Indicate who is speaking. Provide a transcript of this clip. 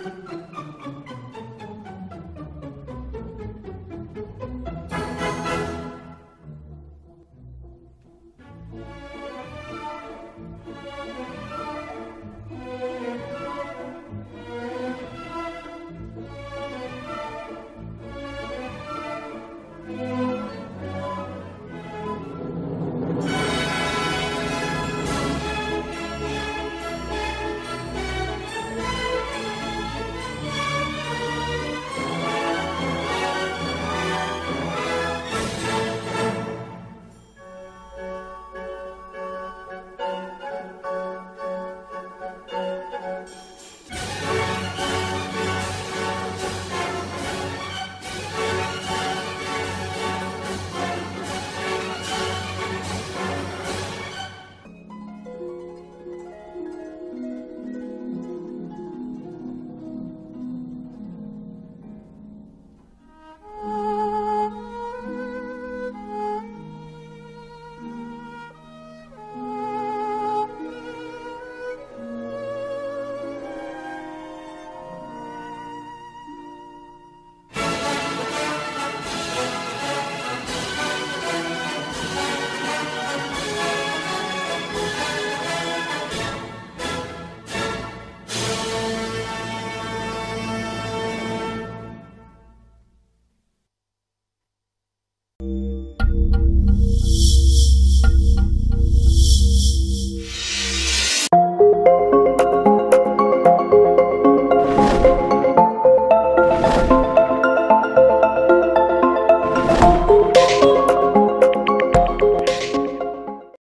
Speaker 1: Thank you.
Speaker 2: Música